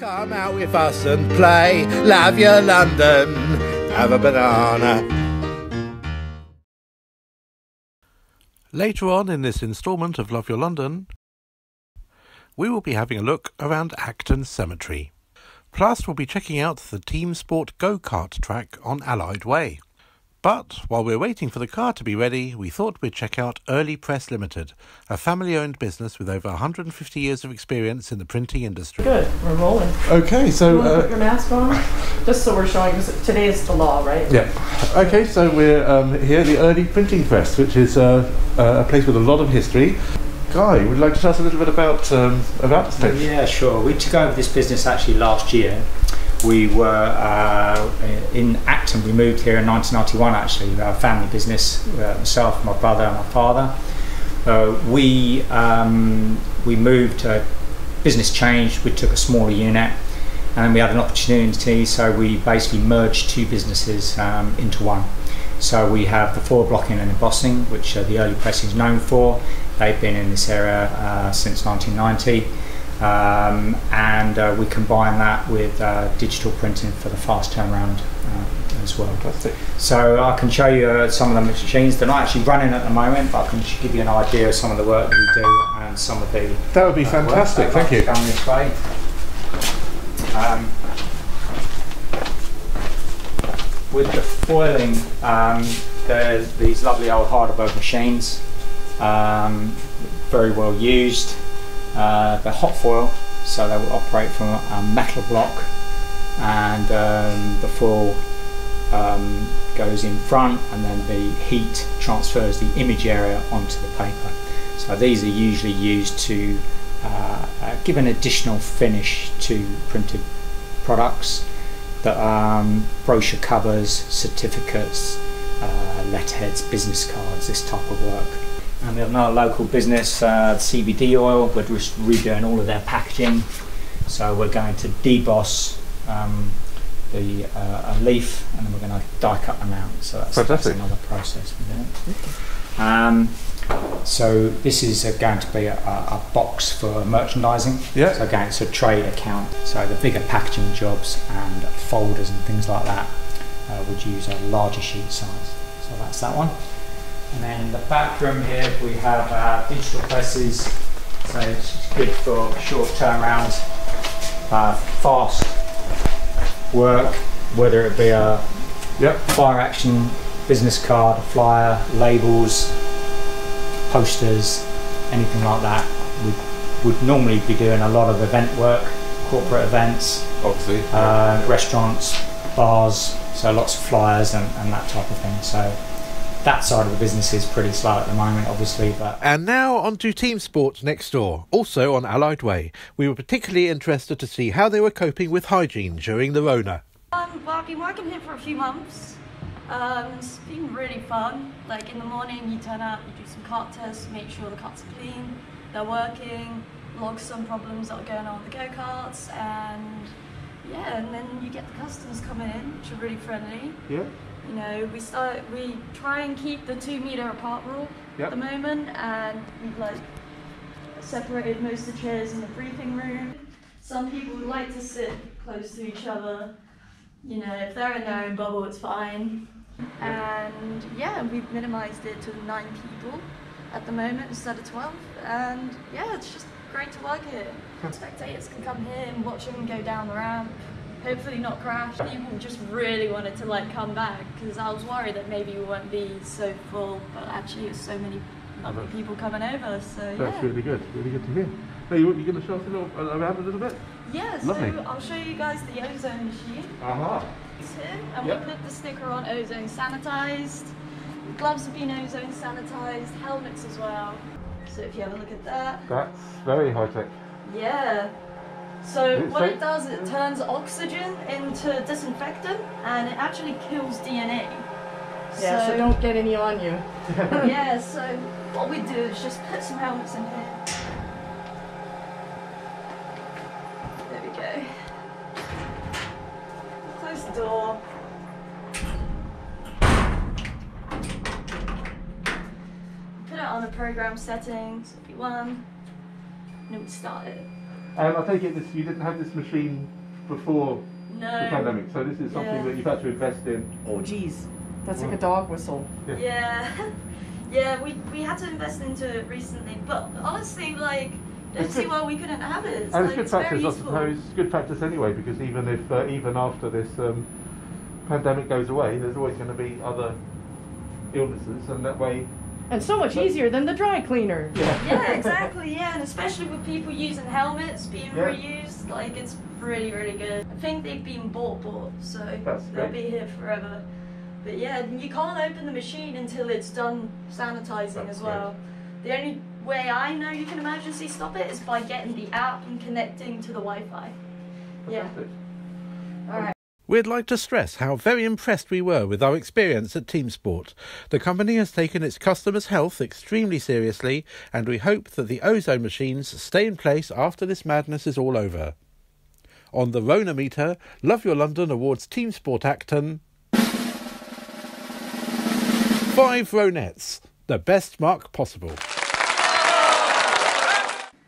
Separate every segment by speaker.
Speaker 1: Come out with us and play. Love your London. Have a banana.
Speaker 2: Later on in this instalment of Love Your London, we will be having a look around Acton Cemetery. Plus, we'll be checking out the Team Sport go kart track on Allied Way. But while we're waiting for the car to be ready, we thought we'd check out Early Press Limited, a family owned business with over 150 years of experience in the printing industry.
Speaker 3: Good, we're rolling.
Speaker 2: Okay, so.
Speaker 3: You
Speaker 2: uh,
Speaker 3: put your mask on? Just so we're showing, because today is the law, right?
Speaker 2: Yeah. Okay, so we're um, here at the Early Printing Press, which is uh, uh, a place with a lot of history. Guy, would you like to tell us a little bit about um, about this place?
Speaker 4: Yeah, sure. We took over this business actually last year. We were uh, in Acton. We moved here in 1991. Actually, our family business. Uh, myself, my brother, and my father. Uh, we um, we moved. Business changed. We took a smaller unit, and we had an opportunity. So we basically merged two businesses um, into one. So we have the foil blocking and embossing, which the early press is known for. They've been in this area uh, since 1990. Um, and uh, we combine that with uh, digital printing for the fast turnaround uh, as well.
Speaker 2: Fantastic.
Speaker 4: So I can show you uh, some of the machines. They're not actually running at the moment, but I can give you an idea of some of the work that we do and some of the.
Speaker 2: That would be
Speaker 4: uh,
Speaker 2: fantastic, thank you.
Speaker 4: Come this way. Um, with the foiling, um, there's these lovely old Heidelberg machines, um, very well used. Uh, hot foil, so they will operate from a metal block, and um, the foil um, goes in front, and then the heat transfers the image area onto the paper. So these are usually used to uh, uh, give an additional finish to printed products that um, brochure covers, certificates, uh, letterheads, business cards, this type of work. And we have another local business, uh, CBD Oil. We're just redoing all of their packaging. So we're going to deboss um, the uh, a leaf, and then we're going to die cut them out. So that's, that's another process. Um, so this is uh, going to be a, a a box for merchandising.
Speaker 2: Yeah.
Speaker 4: So again, it's a trade account. So the bigger packaging jobs and folders and things like that uh, would use a larger sheet size. So that's that one. And then in the back room here we have uh, digital presses. So it's good for short turnarounds, uh, fast work, whether it be a
Speaker 2: Yep.
Speaker 4: fire action business card, a flyer, labels, posters, anything like that. We would normally be doing a lot of event work, corporate events,
Speaker 2: Obviously.
Speaker 4: uh, restaurants, bars, so lots of flyers and, and that type of thing. So that side of the business is pretty slow at the moment, obviously, but
Speaker 2: And now on to Team sports next door, also on Allied Way. We were particularly interested to see how they were coping with hygiene during the Rona.
Speaker 5: Um, well, I've been working here for a few months. Um, it's been really fun. Like in the morning, you turn out, you do some kart tests, make sure the karts are clean, they're working, log some problems that are going on with the go karts, and yeah, and then you get the customers coming in, which are really friendly.
Speaker 2: Yeah.
Speaker 5: You know, we start, we try and keep the two meter apart rule
Speaker 2: Yep.
Speaker 5: at the moment, and we've like separated most of the chairs in the briefing room. Some people would like to sit close to each other. You know, if they're in their own bubble, it's fine. And yeah, we've minimized it to nine people at the moment instead of 12. And yeah, it's just great to work here. Spectators can come here and watch them go down the ramp. Hopefully not crash. People just really wanted to like come back because I was worried that maybe we won't be so full, but actually there's so many lovely people coming over. So
Speaker 2: That's
Speaker 5: yeah.
Speaker 2: really good. Really good to hear. Now, you, you going to show us a little, uh, around a little bit?
Speaker 5: Yeah, so I'll show you guys the ozone machine.
Speaker 2: Aha.
Speaker 5: It's here, and
Speaker 2: Yep.
Speaker 5: we put the sticker on ozone sanitized. Gloves have been ozone sanitized, helmets as well. So if you have a look at that,
Speaker 2: That's very high tech.
Speaker 5: yeah. So what it does, it turns oxygen into disinfectant, and it actually kills DNA.
Speaker 3: Yeah, so don't get any on you.
Speaker 5: yeah, so what we do is just put some helmets in here. There we go. Close the door. Put it on the program settings, if you want, and then we start it.
Speaker 1: And I take it this you didn't have this machine before the pandemic, so this is something
Speaker 5: Yeah.
Speaker 1: that you've had to invest in.
Speaker 3: Oh, geez. That's like a dog whistle.
Speaker 5: Yeah. yeah, we, we had to invest into it recently, but honestly, like, don't
Speaker 1: It's
Speaker 5: see why we couldn't have it. It's,
Speaker 1: And
Speaker 5: like,
Speaker 1: it's good
Speaker 5: it's very
Speaker 1: practice, I
Speaker 5: useful.
Speaker 1: suppose. It's good practice anyway, because even if uh, even after this um, pandemic goes away, there's always going to be other illnesses, and that way,
Speaker 3: And so much easier than the dry cleaner.
Speaker 1: yeah.
Speaker 5: Yeah, exactly. Yeah, and especially with people using helmets being
Speaker 1: Yeah.
Speaker 5: reused, like it's really, really good. I think they've been bought, bought, so
Speaker 1: That's
Speaker 5: they'll
Speaker 1: great.
Speaker 5: be here forever. But yeah, you can't open the machine until it's done sanitizing
Speaker 1: That's
Speaker 5: as well. The only way I know you can emergency stop it is by getting the app and connecting to the Wi-Fi. Yeah.
Speaker 1: Fantastic.
Speaker 5: All right.
Speaker 1: We'd like to stress how very impressed we were with our experience at Team Sport. The company has taken its customers' health extremely seriously, and we hope that the ozone machines stay in place after this madness is all over. On the Rona meter, Love Your London awards Team Sport Acton five Ronettes, the best mark possible.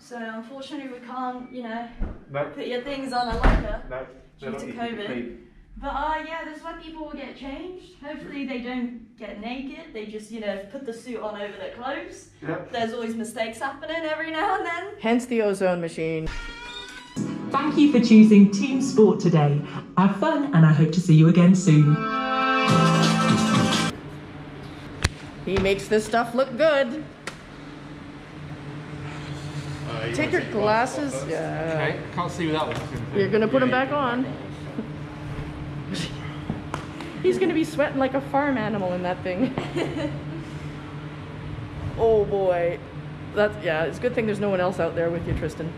Speaker 5: So unfortunately, we can't, you know,
Speaker 1: No,
Speaker 5: put your things on a locker.
Speaker 1: no,
Speaker 5: Due to COVID. But uh, yeah, that's why people will get changed. Hopefully, they don't get naked. They just, you know, put the suit on over their clothes.
Speaker 1: Yep.
Speaker 5: There's always mistakes happening every now and then.
Speaker 3: Hence the ozone machine.
Speaker 6: Thank you for choosing Team Sport today. Have fun, and I hope to see you again soon.
Speaker 3: He makes this stuff look good. Take your glasses. Yeah.
Speaker 1: Okay, can't see without them.
Speaker 3: You're gonna put them back on. He's gonna be sweating like a farm animal in that thing. oh boy. That's yeah, it's a good thing there's no one else out there with you, Tristan.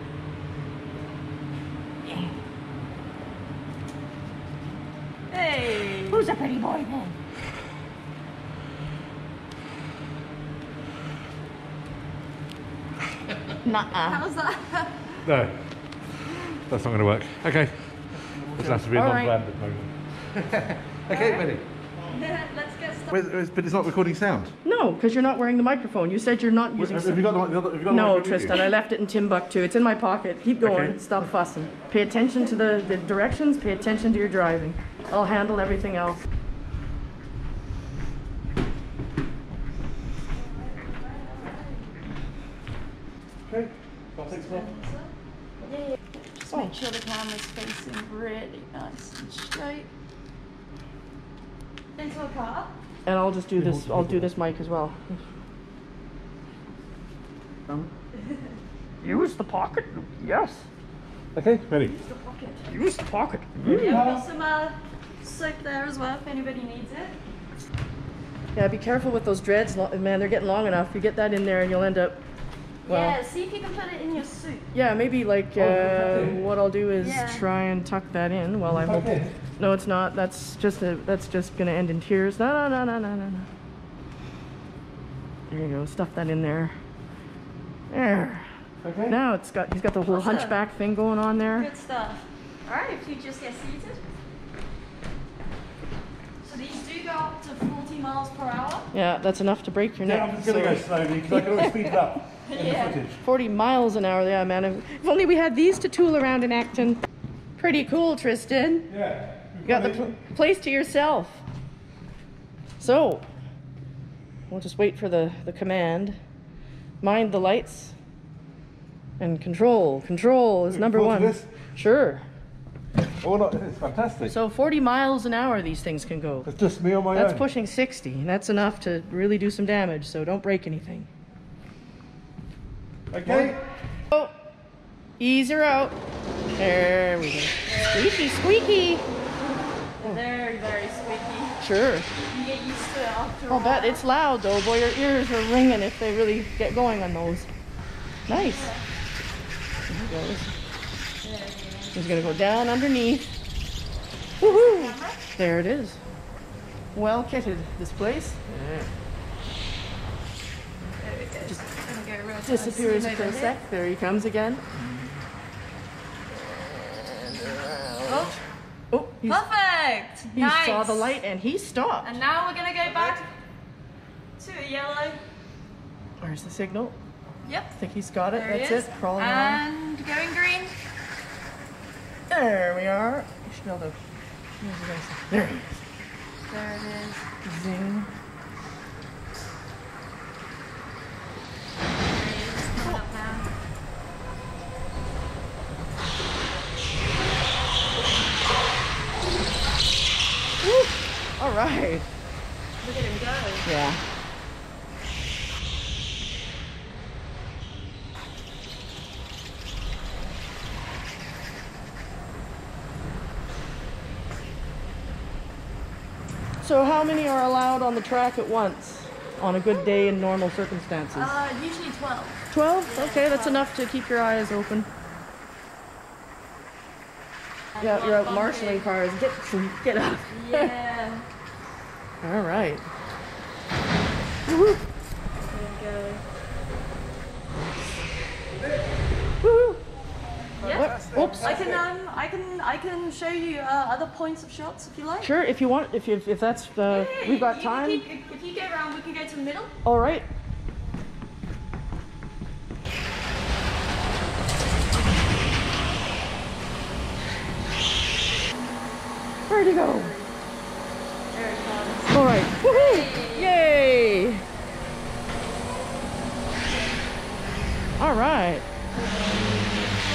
Speaker 5: Hey.
Speaker 3: Who's a pretty boy then? Nuh-uh.
Speaker 5: How's that?
Speaker 1: No, that's not going to work. Okay, this has to be a
Speaker 3: All right.
Speaker 1: non-branded moment. okay, ready.
Speaker 5: Let's get started.
Speaker 1: Where's- where's- But it's not recording sound.
Speaker 3: No, because you're not wearing the microphone. You said you're not using.
Speaker 1: Have you got the, have you got the
Speaker 3: No,
Speaker 1: mic with you?
Speaker 3: Tristan, I left it in Timbuktu. It's in my pocket. Keep going.
Speaker 1: Okay.
Speaker 3: Stop fussing. Pay attention to the, the directions. Pay attention to your driving. I'll handle everything else.
Speaker 1: I'll take.
Speaker 5: Yeah, yeah. Just make sure the camera's facing really nice and straight. Into a car.
Speaker 3: And I'll just do this. I'll do this mic as well. Um, use the pocket. Yes.
Speaker 1: Okay, ready.
Speaker 3: Use the pocket.
Speaker 5: Use Yeah, we've got some uh, soap there as well if anybody needs it.
Speaker 3: Yeah, be careful with those dreads, man. They're getting long enough. You get that in there, and you'll end up. Well,
Speaker 5: yeah, see if you can put it in your suit.
Speaker 3: Yeah, maybe like uh, what I'll do is
Speaker 5: Yeah.
Speaker 3: try and tuck that in while I'm.
Speaker 1: Tuck in?
Speaker 3: No, it's not. That's just a. That's just gonna end in tears. No, no, no, no, no, no. no. There you go. Stuff that in there. There.
Speaker 1: Okay.
Speaker 3: Now it's got. He's got the whole
Speaker 5: Awesome.
Speaker 3: hunchback thing going on there.
Speaker 5: Good stuff. Alright, if you just get seated. So these do go up to 40 miles per hour.
Speaker 3: Yeah, that's enough to break your neck.
Speaker 1: Yeah, I'm just going to
Speaker 3: so-
Speaker 1: go slowly because I can always speed it up in
Speaker 5: Yeah.
Speaker 3: 40 miles an hour, yeah, man. If only we had these to tool around in Acton. Pretty cool, Tristan.
Speaker 1: Yeah.
Speaker 3: You got the pl- place to yourself. So, we'll just wait for the, the command. Mind the lights. And control. Control is number one.
Speaker 1: this?
Speaker 3: Sure.
Speaker 1: Oh, no, it's fantastic.
Speaker 3: So 40 miles an hour these things can go.
Speaker 1: it's just me on my
Speaker 3: That's
Speaker 1: own.
Speaker 3: pushing 60. and That's enough to really do some damage, so don't break anything.
Speaker 1: Okay.
Speaker 3: Oh, ease her out. There we go. Squeaky, squeaky.
Speaker 5: Very, very squeaky.
Speaker 3: Sure.
Speaker 5: You get used to it after a
Speaker 3: I'll bet it's loud though. Boy, your ears are ringing if they really get going on those. Nice. There he goes. He's gonna go down underneath. Woohoo! There it is. Well kitted, this place.
Speaker 5: Just gonna go real
Speaker 3: Disappears for a sec. There he comes again.
Speaker 5: Uh, oh,
Speaker 3: Oh, he's,
Speaker 5: perfect!
Speaker 3: he
Speaker 5: nice.
Speaker 3: saw the light and he stopped.
Speaker 5: And now we're gonna go back to a yellow.
Speaker 3: Where's the signal?
Speaker 5: Yep.
Speaker 3: I think he's got it.
Speaker 5: There
Speaker 3: That's it. Crawling on.
Speaker 5: and going green.
Speaker 3: There we are. You should be able to. where's the rest? There it is.
Speaker 5: There it is.
Speaker 3: Zing. Right.
Speaker 5: Look at him go.
Speaker 3: Yeah. So how many are allowed on the track at once on a good day in normal circumstances?
Speaker 5: Uh, usually 12.
Speaker 3: 12? Okay, that's enough to keep your eyes open. Yeah, you're out marshalling cars. Get get up.
Speaker 5: Yeah.
Speaker 3: All right.
Speaker 5: There we go.
Speaker 3: Woo!
Speaker 5: Yeah.
Speaker 3: Oops.
Speaker 5: I can um I can I can show you uh, other points of shots if you like.
Speaker 3: Sure, if you want, if you, if that's uh,
Speaker 5: Yeah,
Speaker 3: we've got time.
Speaker 5: keep- if- if you go around, we can go to the middle.
Speaker 3: All right. Where'd he go?
Speaker 5: There it comes.
Speaker 3: All right. Woohoo! Yay! All right.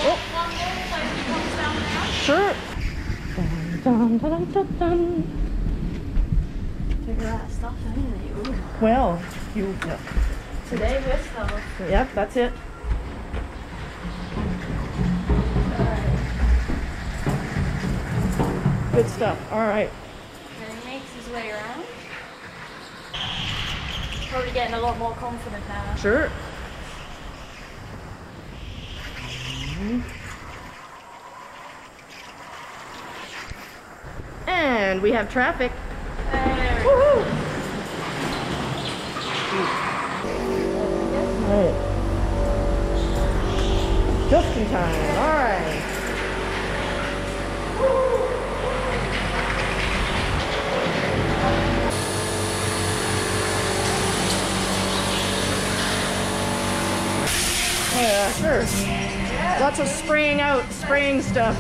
Speaker 5: One more place he comes down now.
Speaker 3: Sure. Dun, dun, dun, dun, dun.
Speaker 5: Look at stuff, it?
Speaker 3: Well, you. Yeah.
Speaker 5: Today we're stuff.
Speaker 3: Yep, that's it. Good stuff. All right.
Speaker 5: He makes his way around. Probably getting a lot more confident now.
Speaker 3: Sure. Mm-hmm. And we have traffic. Just in time. All right. Yeah, sure. Lots of spraying out, spraying stuff.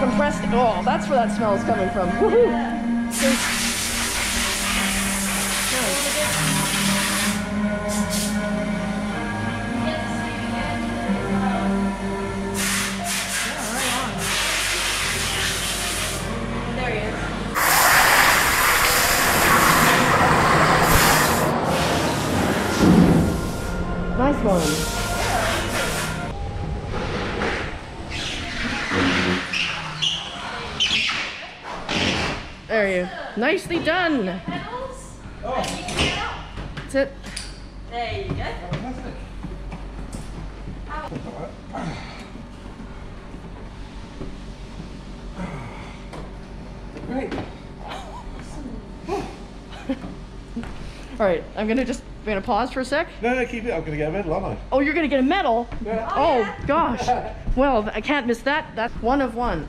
Speaker 3: Compressed. Oh, that's where that smell is coming from. Nicely done.
Speaker 5: Pedals. And you can get up.
Speaker 3: That's it.
Speaker 5: There you go.
Speaker 1: Great.
Speaker 3: All right. I'm gonna just. We're gonna pause for a sec.
Speaker 1: No, no, keep it. I'm gonna get a medal, aren't I?
Speaker 3: Oh, you're gonna get a medal.
Speaker 1: Yeah.
Speaker 3: Oh, oh
Speaker 5: yeah.
Speaker 3: gosh. Well, I can't miss that. That's one of one.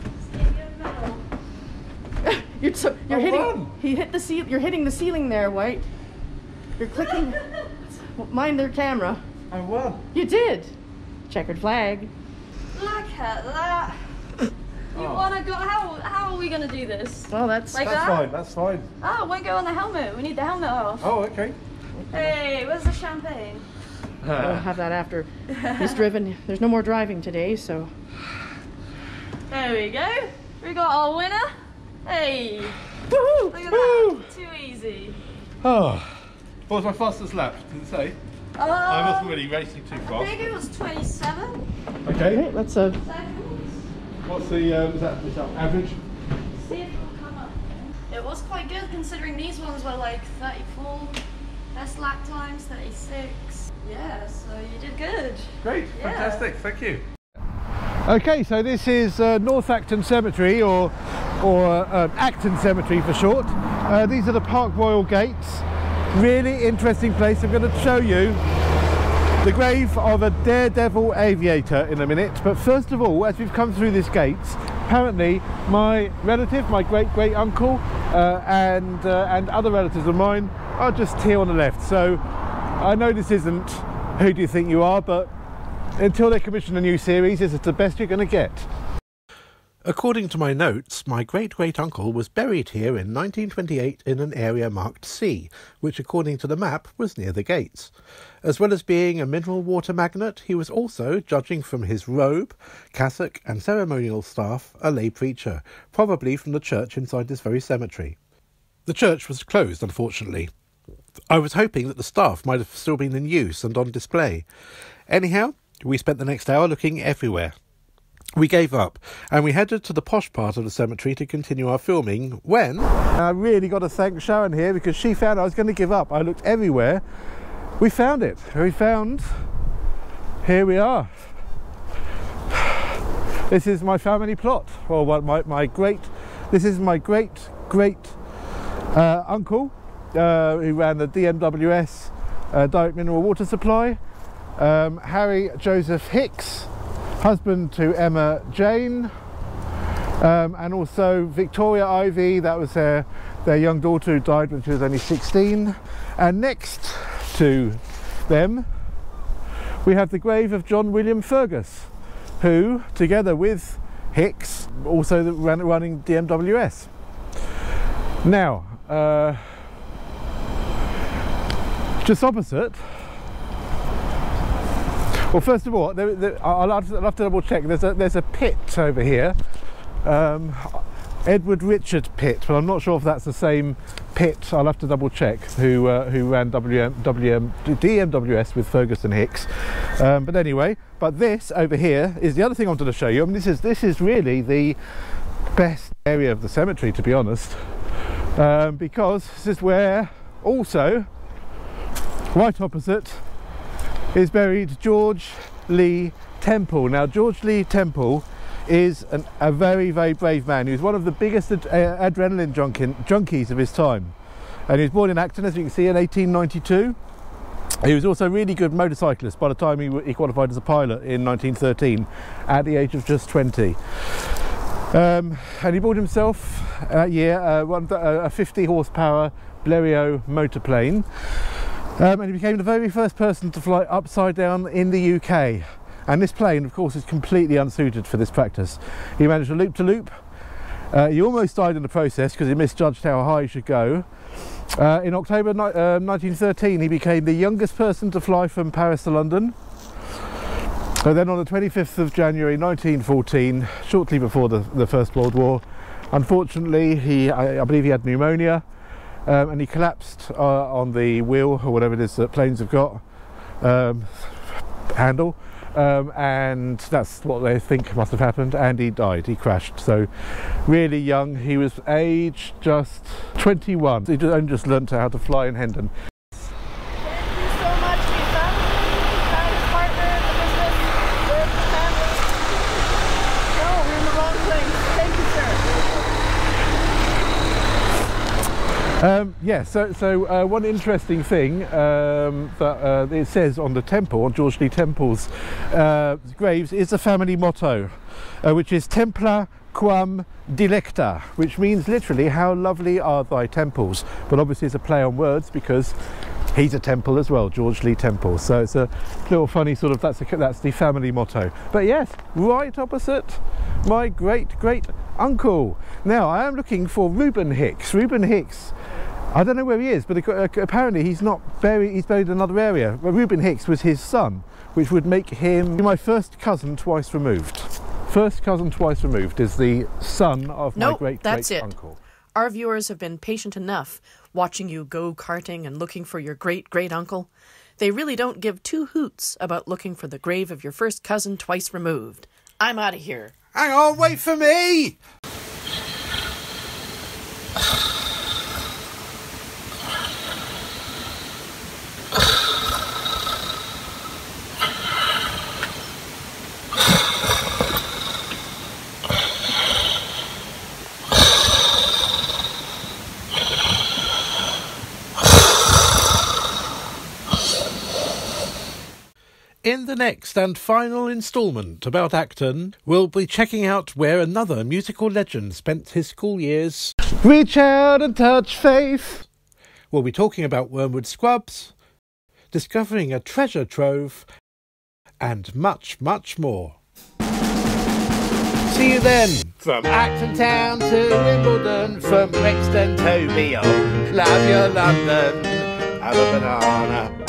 Speaker 3: You're so you're hitting.
Speaker 1: won.
Speaker 3: He hit the ceil. You're hitting the ceiling there, White. You're clicking. Mind their camera.
Speaker 1: I won.
Speaker 3: You did. Checkered flag.
Speaker 5: Look at that. You oh. wanna go? How how are we gonna do this?
Speaker 3: Well, that's.
Speaker 5: Like
Speaker 1: That's
Speaker 5: that?
Speaker 1: fine. That's fine.
Speaker 5: Oh, it won't go on the helmet. We need the helmet off.
Speaker 1: Oh, okay.
Speaker 5: Hey, where's the champagne?
Speaker 3: We'll have that after he's driven. There's no more driving today, so.
Speaker 5: There we go. We got our winner. Hey,
Speaker 3: Woohoo!
Speaker 5: look at that. Too easy.
Speaker 1: Oh. What was my fastest lap? Did it say?
Speaker 5: Uh,
Speaker 1: I wasn't really racing too
Speaker 5: I
Speaker 1: fast.
Speaker 5: think it was 27
Speaker 1: Okay.
Speaker 3: Okay, let's uh.
Speaker 5: seconds.
Speaker 1: What's the um, is that, is that average?
Speaker 5: See if it'll come up. It was quite good considering these ones were like 34. Best lap times 36. Yeah, so you did good.
Speaker 1: Great.
Speaker 5: Yeah.
Speaker 1: Fantastic. Thank you. Okay, so this is uh, North Acton Cemetery, or or uh, Acton Cemetery for short. Uh, these are the Park Royal gates. Really interesting place. I'm going to show you the grave of a daredevil aviator in a minute. But first of all, as we've come through this gate, apparently my relative, my great great uncle, uh, and uh, and other relatives of mine are just here on the left. So I know this isn't Who Do You Think You Are, but until they commission a new series, this is the best you're going to get.
Speaker 2: According to my notes, my great great uncle was buried here in 1928 in an area marked C, which, according to the map, was near the gates. As well as being a mineral water magnate, he was also, judging from his robe, cassock, and ceremonial staff, a lay preacher, probably from the church inside this very cemetery. The church was closed, unfortunately. I was hoping that the staff might have still been in use and on display. Anyhow, we spent the next hour looking everywhere. We gave up and we headed to the posh part of the cemetery to continue our filming when.
Speaker 1: I really got to thank Sharon here because she found I was going to give up. I looked everywhere. We found it. We found. Here we are. This is my family plot. Well, what my, my great. This is my great great uh, uncle uh, who ran the DMWS uh, Direct Mineral Water Supply. Um, Harry Joseph Hicks husband to Emma Jane, um, and also Victoria Ivy, that was their, their young daughter who died when she was only 16. And next to them, we have the grave of John William Feargus, who, together with Hicks, also ran, running DMWS. Now, uh, just opposite well, first of all, there, there, I'll, have to, I'll, have to, double check. There's a, there's a pit over here, um, Edward Richard Pit, but I'm not sure if that's the same pit. I'll have to double check. Who uh, who ran WM, WM, DMWS with Ferguson Hicks. Um, but anyway, but this over here is the other thing I wanted to show you. I mean, this is this is really the best area of the cemetery, to be honest, um, because this is where also right opposite is buried George Lee Temple. Now, George Lee Temple is an, a very, very brave man. He was one of the biggest ad- uh, adrenaline junkin- junkies of his time. And he was born in Acton, as you can see, in 1892. He was also a really good motorcyclist by the time he, he qualified as a pilot in 1913 at the age of just 20. Um, and he bought himself that year uh, one, a 50 horsepower Blériot monoplane. Um, and he became the very first person to fly upside down in the UK. And this plane, of course, is completely unsuited for this practice. He managed a loop to loop. Uh, he almost died in the process because he misjudged how high he should go. Uh, in October uh, 1913, he became the youngest person to fly from Paris to London. And then on the 25th of January 1914, shortly before the, the First World War, unfortunately, he, I, I believe he had pneumonia um, and he collapsed uh, on the wheel or whatever it is that planes have got um, handle. Um, and that's what they think must have happened. And he died. He crashed. So, really young. He was age just 21. He only just learnt how to fly in Hendon.
Speaker 5: Thank you so much to your family, kind partner in the business, with the family. No, we're in the wrong place. Thank you, sir.
Speaker 1: Um, yeah, so, so uh, one interesting thing um, that uh, it says on the temple, on George Lee Temple's uh, graves, is the family motto, uh, which is Templa quam dilecta, which means literally, how lovely are thy temples. But obviously, it's a play on words because he's a temple as well, George Lee Temple. So it's a little funny sort of that's a, that's the family motto. But yes, right opposite my great great uncle. Now I am looking for Reuben Hicks. Reuben Hicks. I don't know where he is, but apparently he's not buried. He's buried in another area. Well, Reuben Hicks was his son, which would make him my first cousin twice removed. First cousin twice removed is the son of my
Speaker 7: Nope,
Speaker 1: great
Speaker 7: that's
Speaker 1: great
Speaker 7: it.
Speaker 1: uncle.
Speaker 7: Our viewers have been patient enough watching you go karting and looking for your great great uncle. They really don't give two hoots about looking for the grave of your first cousin twice removed. I'm out of here.
Speaker 2: Hang on, wait for me! In the next and final instalment about Acton, we'll be checking out where another musical legend spent his school years.
Speaker 1: Reach out and touch faith.
Speaker 2: We'll be talking about Wormwood Scrubs, discovering a treasure trove, and much, much more. See
Speaker 1: See you then. From Acton Town to Wimbledon, from Brixton to beyond. Love your London. Have a banana.